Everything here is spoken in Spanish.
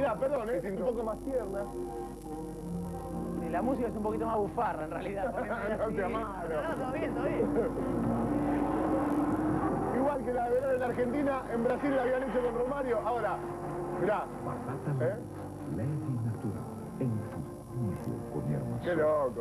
Mira, perdón, ¿eh? un poco más tierna. Sí, la música es un poquito más bufarra, en realidad. no te amaro. Ah, no, no, todo bien, todo bien. Igual que la de en Argentina, en Brasil la habían hecho con Romario. Ahora, mirá. ¿Eh? Qué loco.